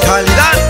calidad